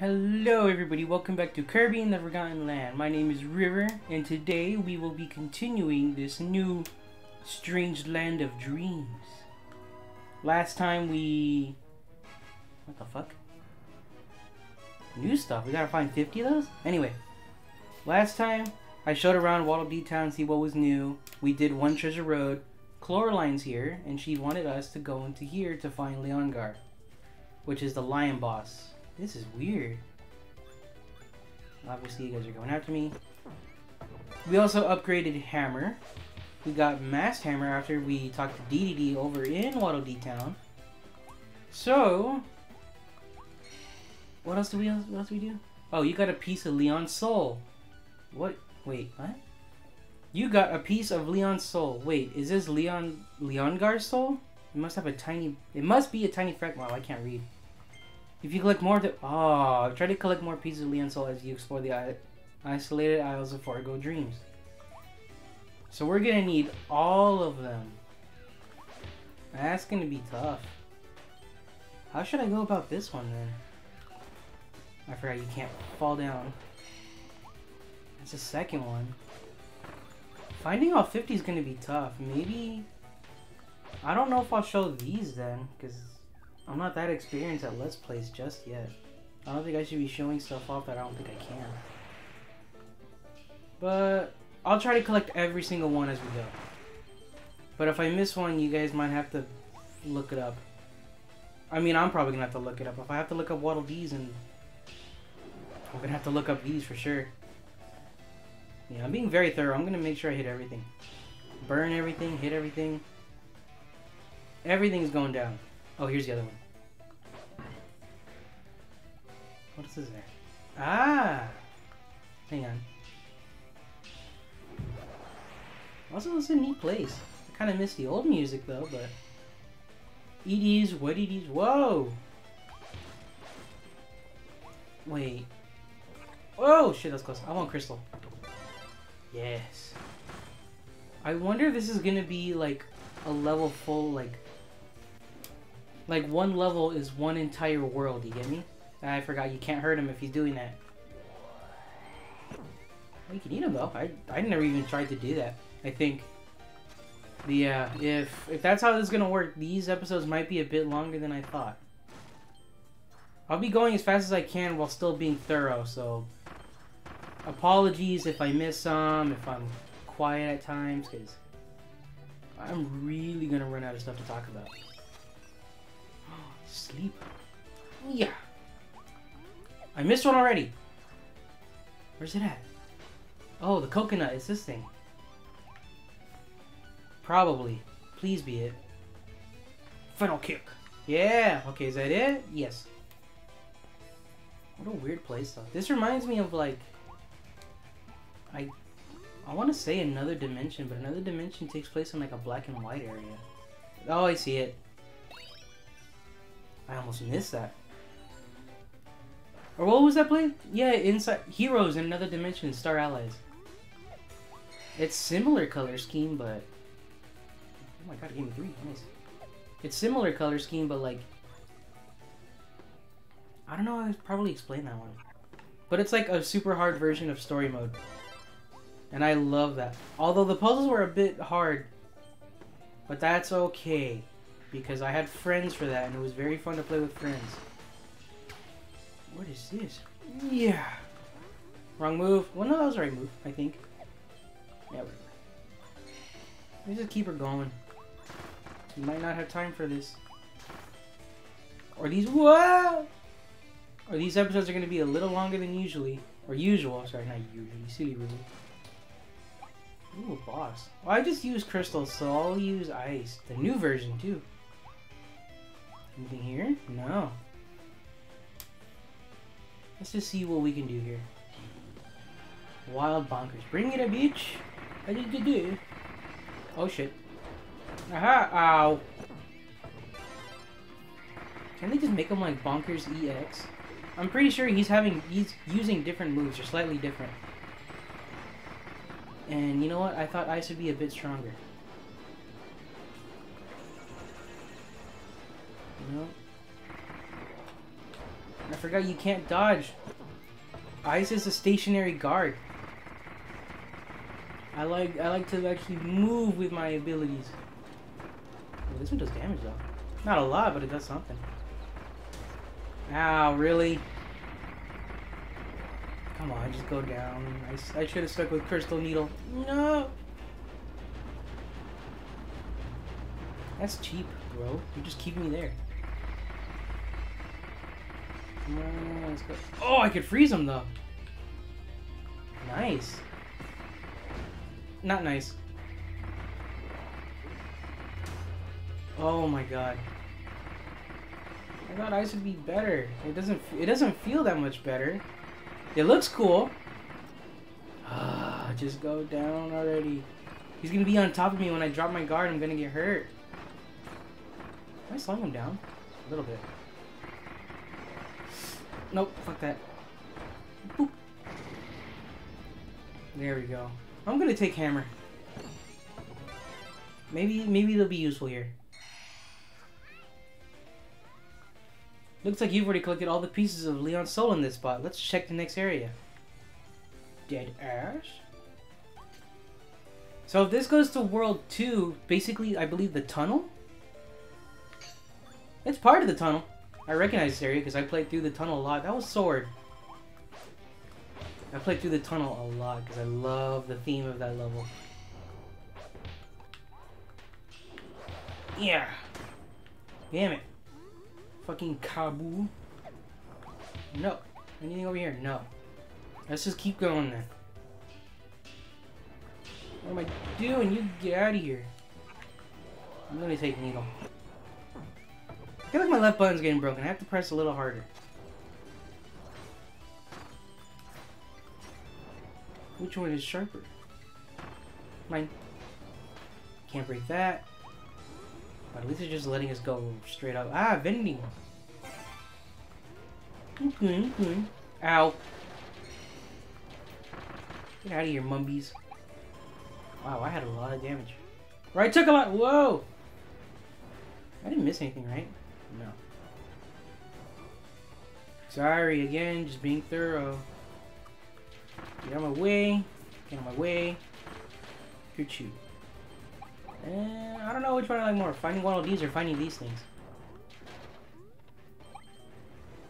Hello everybody, welcome back to Kirby in the Forgotten Land. My name is River, and today we will be continuing this new strange land of dreams. Last time we... What the fuck? New stuff, we gotta find 50 of those? Anyway, last time I showed around Waddle Town, see what was new. We did One Treasure Road. Clawroline's here, and she wanted us to go into here to find Leongar, which is the lion boss. This is weird. Obviously, you guys are going after me. We also upgraded Hammer. We got Masked Hammer after we talked to DDD over in Waddle Dee Town. So, what else do we what else do we do? Oh, you got a piece of Leon's soul. What? Wait, what? You got a piece of Leon's soul. Wait, is this Leon Leongar's soul? It must have a tiny. It must be a tiny fragment. Wow, I can't read. If you collect more the... Oh, try to collect more pieces of Leon Soul as you explore the isolated isles of Forgo Dreams. So we're gonna need all of them. That's gonna be tough. How should I go about this one then? I forgot you can't fall down. That's the second one. Finding all 50 is gonna be tough. Maybe... I don't know if I'll show these then, because I'm not that experienced at Let's Plays just yet. I don't think I should be showing stuff off that I don't think I can. But I'll try to collect every single one as we go. But if I miss one, you guys might have to look it up. I mean, I'm probably gonna have to look it up. If I have to look up Waddle Dees, and I'm gonna have to look up these for sure. Yeah, I'm being very thorough. I'm gonna make sure I hit everything. Burn everything, hit everything. Everything's going down. Oh, here's the other one. What is there? Ah! Hang on. Also, this is a neat place. I kind of miss the old music though, but... EDs, what EDs? Whoa! Wait. Oh shit, that's close. I want crystal. Yes. I wonder if this is gonna be like a level full, like... Like one level is one entire world, you get me? I forgot you can't hurt him if he's doing that. Well, you can eat him though. I, I never even tried to do that. I think. Yeah, uh, if if that's how this is gonna work, these episodes might be a bit longer than I thought. I'll be going as fast as I can while still being thorough, so apologies if I miss some, if I'm quiet at times, because I'm really gonna run out of stuff to talk about. Sleep. Yeah. I missed one already. Where's it at? Oh, the coconut. It's this thing. Probably. Please be it. Final kick. Yeah. Okay, is that it? Yes. What a weird place, though. This reminds me of, like... I... I want to say another dimension, but another dimension takes place in, like, a black and white area. Oh, I see it. I almost missed that. Or what was that place? Yeah, inside Heroes in another dimension, Star Allies. It's similar color scheme, but oh my god, it gave me three. Nice. It's similar color scheme, but like I don't know. I probably explain that one, but it's like a super hard version of story mode, and I love that. Although the puzzles were a bit hard, but that's okay because I had friends for that, and it was very fun to play with friends. What is this? Yeah. Wrong move. Well, no, that was the right move, I think. Yeah, whatever. Let's just keep her going. We might not have time for this. Or these... Whoa! Or these episodes are going to be a little longer than usually. Or usual. Sorry, not usually. Silly rule. Ooh, boss. Well, I just use crystals, so I'll use ice. The new version, too. Anything here? No. Let's just see what we can do here. Wild bonkers. Bring it a beach. I did do do. Oh shit. Aha! Ow! Can they just make him like bonkers EX? I'm pretty sure he's having he's using different moves or slightly different. And you know what? I thought ice would be a bit stronger. Forgot you can't dodge. Ice is a stationary guard. I like I like to actually move with my abilities. This one does damage though. Not a lot, but it does something. Ow, really? Come on, just go down. I, I should have stuck with Crystal Needle. No! That's cheap, bro. You just keep me there. Come on, let's go. Oh, I could freeze him, though. Nice. Not nice. Oh my god. I thought ice would be better. It doesn't. It doesn't feel that much better. It looks cool. Ah, just go down already. He's gonna be on top of me when I drop my guard. I'm gonna get hurt. Can I slowing him down? A little bit. Nope. Fuck that. Boop. There we go. I'm gonna take hammer. Maybe maybe they'll be useful here. Looks like you've already collected all the pieces of Leon's soul in this spot. Let's check the next area. Dead ass. So if this goes to World 2, basically, I believe the tunnel? It's part of the tunnel. I recognize this area because I played through the tunnel a lot. That was Sword. I played through the tunnel a lot because I love the theme of that level. Yeah. Damn it. Fucking Kabu. No. Anything over here? No. Let's just keep going then. What am I doing? You get out of here. I'm gonna take needle. I feel like my left button's getting broken. I have to press a little harder. Which one is sharper? Mine. Can't break that. But at least it's just letting us go straight up. Ah, vending. Okay, okay. Ow. Get out of here, mumbies. Wow, I had a lot of damage. Right, took a lot. Whoa! I didn't miss anything, right? No. Sorry again, just being thorough. Get of my way. Get of my way. Good shoot. And I don't know which one I like more, finding one of these or finding these things.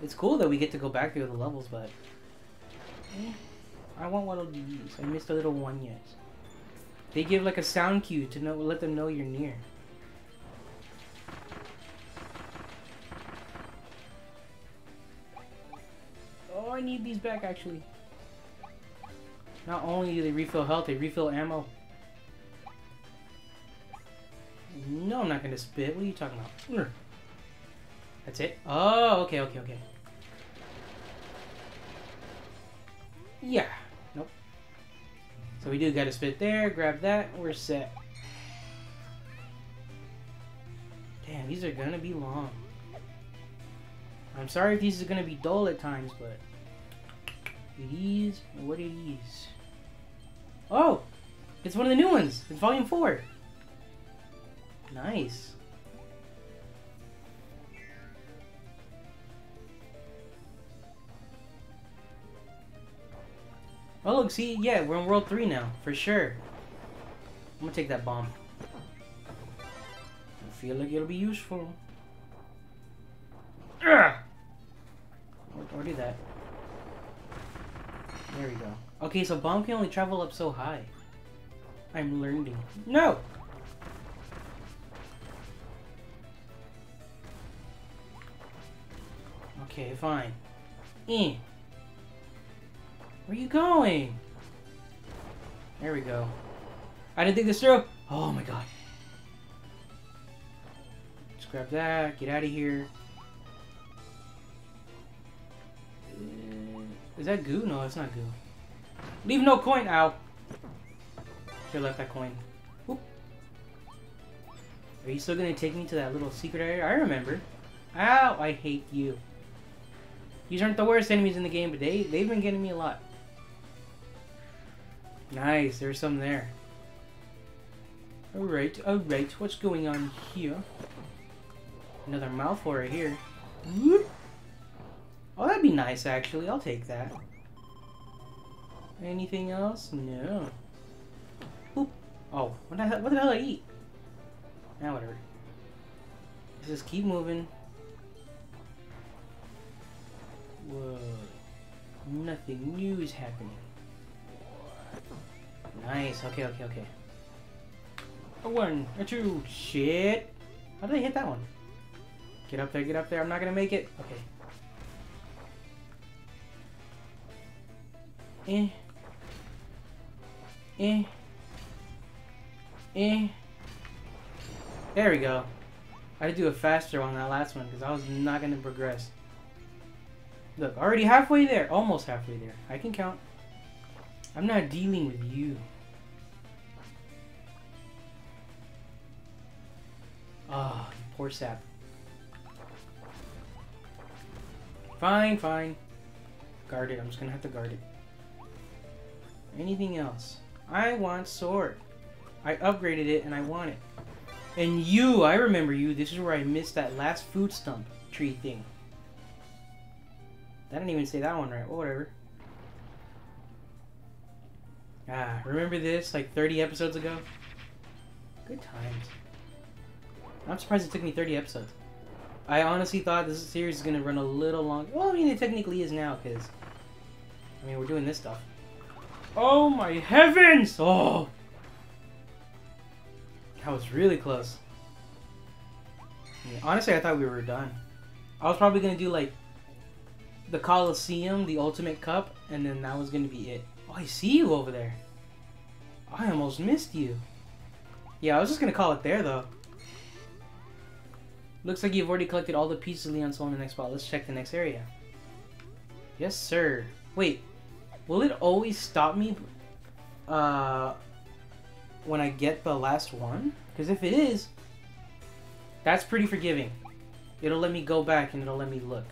It's cool that we get to go back through the levels, but... Eh, I want one of these. I missed a little one yet. They give like a sound cue to know, let them know you're near. I need these back actually. Not only do they refill health, they refill ammo. No, I'm not gonna spit. What are you talking about? That's it? Oh, okay, okay, okay. Yeah. Nope. So we do gotta spit there, grab that, we're set. Damn, these are gonna be long. I'm sorry if these are gonna be dull at times, but... These, what are these? Oh! It's one of the new ones! It's volume 4! Nice. Oh look, see, yeah, we're in World 3 now, for sure. I'm gonna take that bomb. I feel like it'll be useful. Ugh! Or, or do that. There we go. Okay, so bomb can only travel up so high. I'm learning. No! Okay, fine. Eh. Where are you going? There we go. I didn't think this through. Oh my god. Just grab that. Get out of here. Is that goo? No, it's not goo. Leave no coin. Ow. Should've left that coin. Whoop. Are you still gonna take me to that little secret area? I remember. Ow! I hate you. These aren't the worst enemies in the game, but they, they've been getting me a lot. Nice, there's some there. Alright, alright, what's going on here? Another mouthful right here. Whoop. Oh, that'd be nice, actually. I'll take that. Anything else? No. Oh, what the hell, what the hell I eat? Now, whatever. Let's just keep moving. Whoa. Nothing new is happening. Nice. Okay, okay, okay. A one, a two. Shit. How did I hit that one? Get up there, get up there. I'm not gonna make it. Okay. Eh. Eh. Eh. There we go. I had to do it faster on that last one because I was not going to progress. Look, already halfway there. Almost halfway there. I can count. I'm not dealing with you. Ah, oh, poor sap. Fine, fine. Guard it. I'm just gonna have to guard it. Anything else? I want sword. I upgraded it and I want it. And you, I remember you. This is where I missed that last food stump tree thing. I didn't even say that one right. Well, whatever. Ah, remember this like 30 episodes ago? Good times. I'm surprised it took me 30 episodes. I honestly thought this series is going to run a little long. Well, I mean, it technically is now, because... I mean, we're doing this stuff. Oh my heavens! Oh! That was really close. Yeah, honestly, I thought we were done. I was probably going to do, like, the Coliseum, the Ultimate Cup, and then that was going to be it. Oh, I see you over there. I almost missed you. Yeah, I was just going to call it there, though. Looks like you've already collected all the pieces of Leon Soul in the next spot. Let's check the next area. Yes, sir. Wait, will it always stop me uh, when I get the last one? Because if it is, that's pretty forgiving. It'll let me go back and it'll let me look.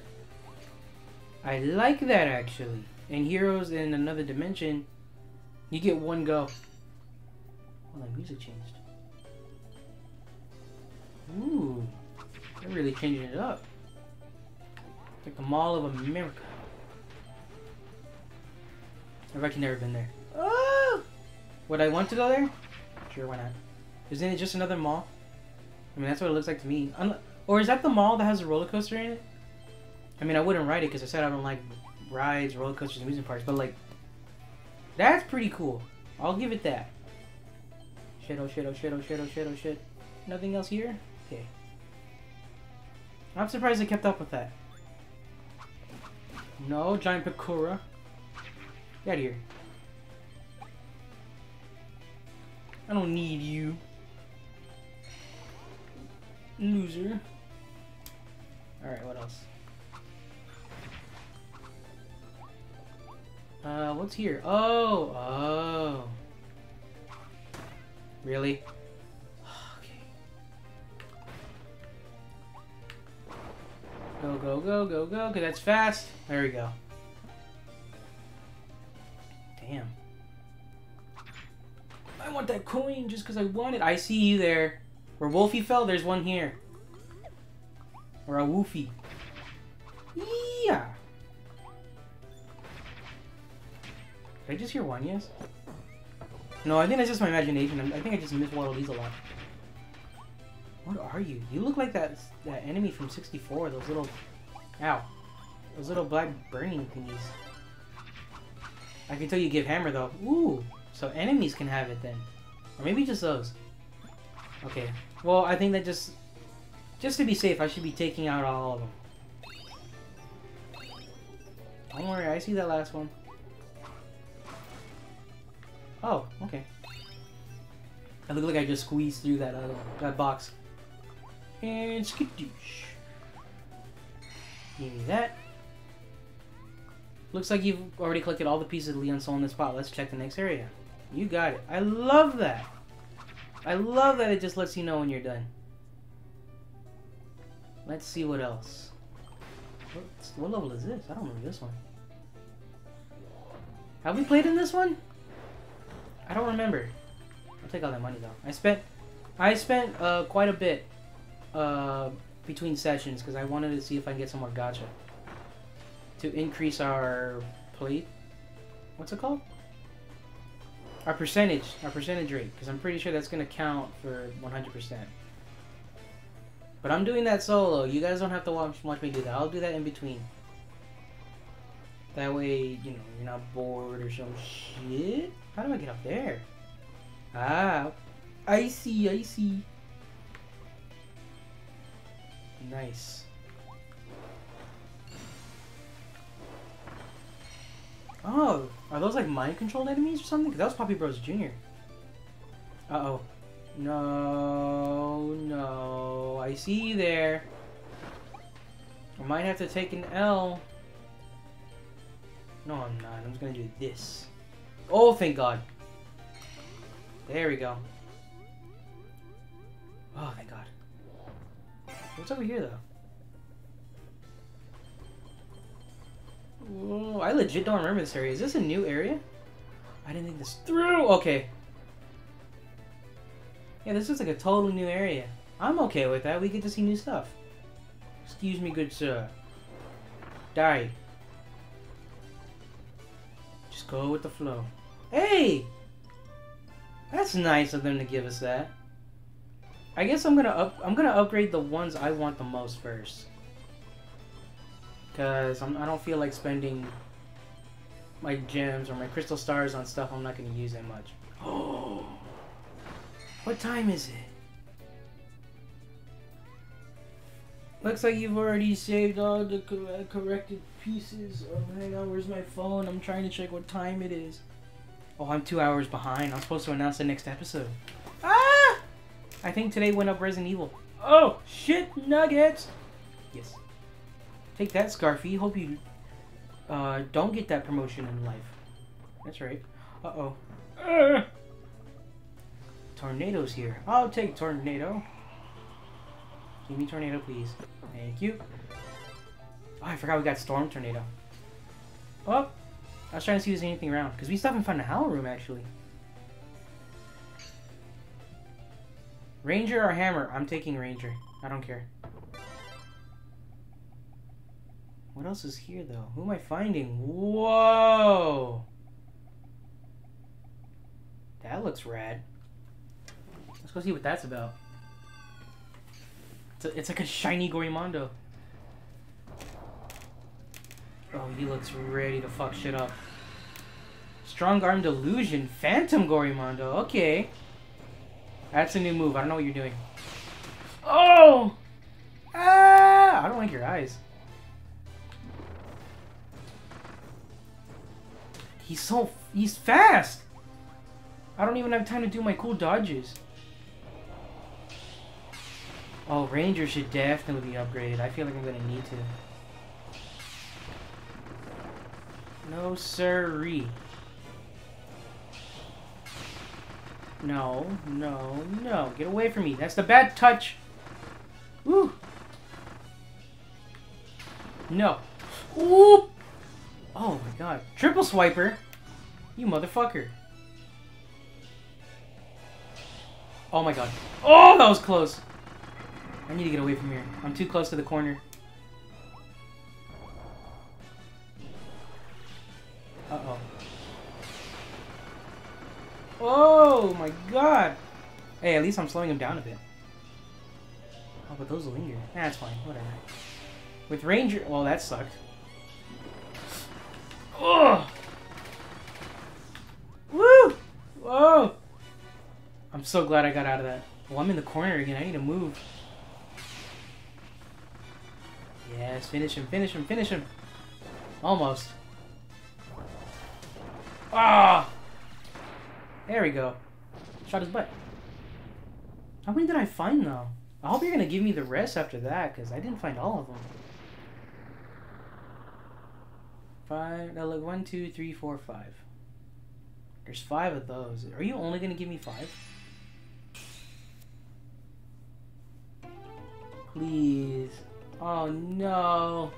I like that actually. In Heroes in Another Dimension, you get one go. Oh, the music changed. Ooh, they're really changing it up. Like the Mall of America. I've actually never been there. Oh! Would I want to go there? Sure, why not? Isn't it just another mall? I mean, that's what it looks like to me. or is that the mall that has a roller coaster in it? I mean, I wouldn't ride it because I said I don't like rides, roller coasters, amusement parks, but like, that's pretty cool. I'll give it that. Shit, oh shit, oh shit, oh shit, oh shit, oh shit. Nothing else here? Okay. I'm surprised they kept up with that. No, giant Pakura. Get out of here. I don't need you. Loser. Alright, what else? Uh, what's here? Oh, oh. Really? okay. Go, go, go, go, go, because that's fast. There we go. Damn. I want that coin just because I want it. I see you there. Where Wolfie fell, there's one here. Or a Woofy. Yeah. Did I just hear one yes? No, I think that's just my imagination. I think I just miss Waddle Dees a lot. What are you? You look like that that enemy from 64. Those little... Ow. Those little black burning thingies. I can tell you give hammer though. Ooh, so enemies can have it then. Or maybe just those. Okay. Well, I think that just... Just to be safe, I should be taking out all of them. Don't worry, I see that last one. Oh, okay. I look like I just squeezed through that other that box. And skidoosh. Give me that. Looks like you've already collected all the pieces of Leon Soul in this spot. Let's check the next area. You got it. I love that. I love that it just lets you know when you're done. Let's see what else. What's, what level is this? I don't remember this one. Have we played in this one? I don't remember. I'll take all that money though. I spent, I spent uh, quite a bit uh, between sessions because I wanted to see if I can get some more gacha. To increase our plate. What's it called? Our percentage, our percentage rate, because I'm pretty sure that's gonna count for 100%. But I'm doing that solo. You guys don't have to watch, watch me do that. I'll do that in between. That way, you know, you're not bored or some shit. How do I get up there? Ah, I see, I see. Nice. Oh, are those like mind-controlled enemies or something? that was Poppy Bros Jr. Uh-oh. No, no. I see you there. I might have to take an L. No, I'm not. I'm just gonna do this. Oh, thank God. There we go. Oh, thank God. What's over here, though? Whoa, I legit don't remember this area. Is this a new area? I didn't think this through. Okay. Yeah, this is like a totally new area. I'm okay with that. We get to see new stuff. Excuse me, good sir. Die. Just go with the flow. Hey! That's nice of them to give us that. I guess I'm gonna up I'm gonna upgrade the ones I want the most first. Cause I'm, don't feel like spending my gems or my crystal stars on stuff I'm not gonna use that much. Oh, what time is it? Looks like you've already saved all the co corrected pieces. Oh, hang on, where's my phone? I'm trying to check what time it is. Oh, I'm two hours behind. I'm supposed to announce the next episode. Ah! I think today went up Resident Evil. Oh, shit, nuggets! Yes. Take that, Scarfy. Hope you uh, don't get that promotion in life. That's right. Uh-oh. Uh, tornado's here. I'll take Tornado. Give me Tornado, please. Thank you. Oh, I forgot we got Storm Tornado. Oh, I was trying to see if there's anything around. Because we still haven't found a HAL Room, actually. Ranger or Hammer? I'm taking Ranger. I don't care. What else is here, though? Who am I finding? Whoa! That looks rad. Let's go see what that's about. It's, a, it's like a shiny Gorimondo. Oh, he looks ready to fuck shit up. Strong Arm Delusion. Phantom Gorimondo. Okay. That's a new move. I don't know what you're doing. Oh! Ah! I don't like your eyes. He's so... He's fast! I don't even have time to do my cool dodges. Oh, Ranger should definitely be upgraded. I feel like I'm gonna need to. No siree. No, no, no. Get away from me. That's the bad touch. Woo. No. Whoop. Oh my god. Triple swiper. You motherfucker. Oh my god. Oh, that was close. I need to get away from here. I'm too close to the corner. Uh-oh. Oh my god! Hey, at least I'm slowing him down a bit. Oh, but those linger. That's fine, whatever. With Ranger... Well, that sucked. Oh! Woo! Whoa! I'm so glad I got out of that. Well, I'm in the corner again. I need to move. Yes, finish him, finish him, finish him. Almost. Ah! There we go. Shot his butt. How many did I find, though? I hope you're going to give me the rest after that, because I didn't find all of them. Five, no, look, one, two, three, four, five. There's five of those. Are you only to give me five? Please. Oh, no.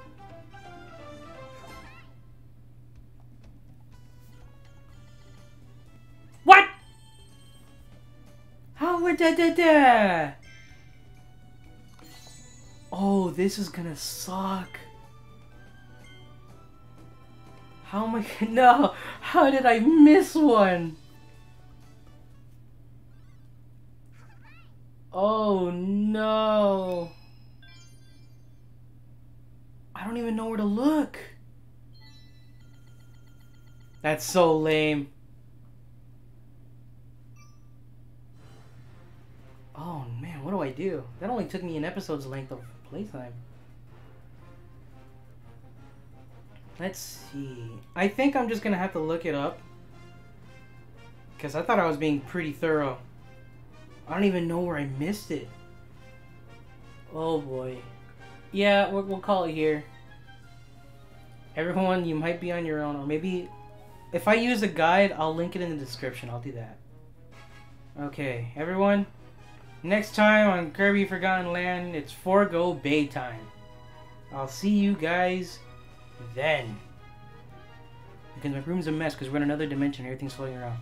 What? How would da da da? Oh, this is gonna suck. How am I? No! How did I miss one? Oh no! I don't even know where to look. That's so lame. Oh man, what do I do? That only took me an episode's length of playtime. Let's see. I think I'm just gonna have to look it up. Because I thought I was being pretty thorough. I don't even know where I missed it. Oh boy. Yeah, we'll, we'll call it here. Everyone, you might be on your own, or maybe if I use a guide, I'll link it in the description. I'll do that. Okay, everyone. Next time on Kirby Forgotten Land, it's Forgo Bay time. I'll see you guys then. Because my room's a mess because we're in another dimension. Everything's floating around.